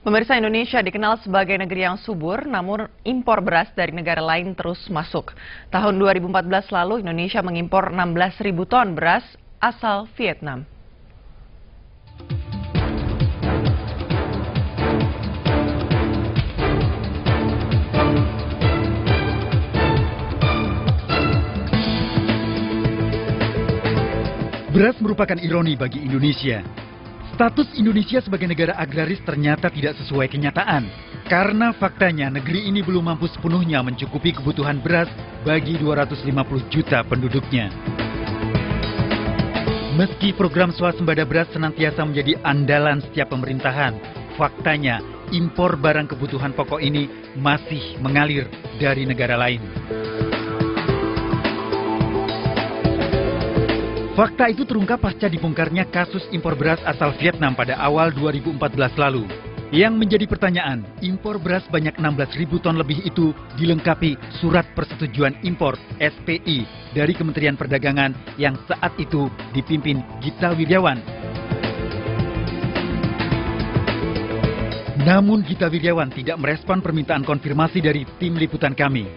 Pemirsa Indonesia dikenal sebagai negeri yang subur, namun impor beras dari negara lain terus masuk. Tahun 2014 lalu Indonesia mengimpor 16 ribu ton beras asal Vietnam. Beras merupakan ironi bagi Indonesia. Status Indonesia sebagai negara agraris ternyata tidak sesuai kenyataan. Karena faktanya negeri ini belum mampu sepenuhnya mencukupi kebutuhan beras bagi 250 juta penduduknya. Meski program swasembada beras senantiasa menjadi andalan setiap pemerintahan, faktanya impor barang kebutuhan pokok ini masih mengalir dari negara lain. Fakta itu terungkap pasca dibongkarnya kasus impor beras asal Vietnam pada awal 2014 lalu. Yang menjadi pertanyaan, impor beras banyak 16 ribu ton lebih itu dilengkapi surat persetujuan impor SPI dari Kementerian Perdagangan yang saat itu dipimpin Gita Wirjawan. Namun Gita Wirjawan tidak merespon permintaan konfirmasi dari tim liputan kami.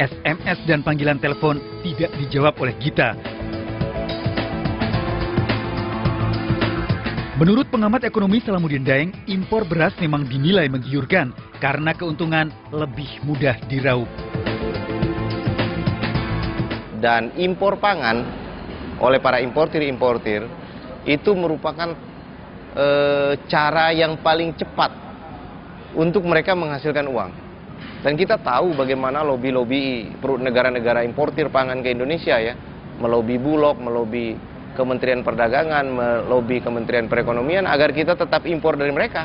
SMS dan panggilan telepon tidak dijawab oleh Gita. Menurut pengamat ekonomi Salamuddin Daeng, impor beras memang dinilai menggiurkan karena keuntungan lebih mudah diraup. Dan impor pangan oleh para importir-importir itu merupakan e, cara yang paling cepat untuk mereka menghasilkan uang. Dan kita tahu bagaimana lobby-lobby negara-negara importir pangan ke Indonesia ya, melobi Bulog, melobi Kementerian Perdagangan, melobi Kementerian Perekonomian agar kita tetap impor dari mereka.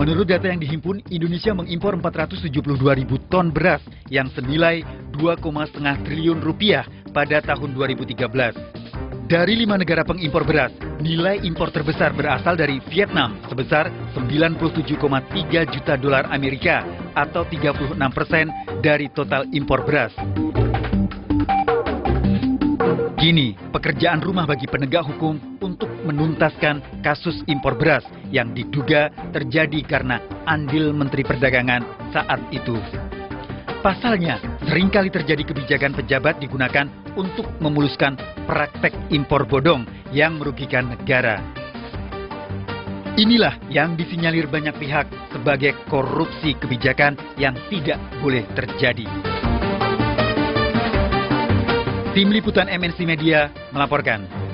Menurut data yang dihimpun, Indonesia mengimpor 472 ribu ton beras yang senilai 2,5 triliun rupiah pada tahun 2013. Dari lima negara pengimpor beras, nilai impor terbesar berasal dari Vietnam sebesar 97,3 juta dolar Amerika atau 36 persen dari total impor beras. Kini, pekerjaan rumah bagi penegak hukum untuk menuntaskan kasus impor beras yang diduga terjadi karena andil Menteri Perdagangan saat itu. Pasalnya, sering kali terjadi kebijakan pejabat digunakan untuk memuluskan praktek impor bodong yang merugikan negara. Inilah yang disinyalir banyak pihak sebagai korupsi kebijakan yang tidak boleh terjadi. Tim Liputan MNC Media melaporkan.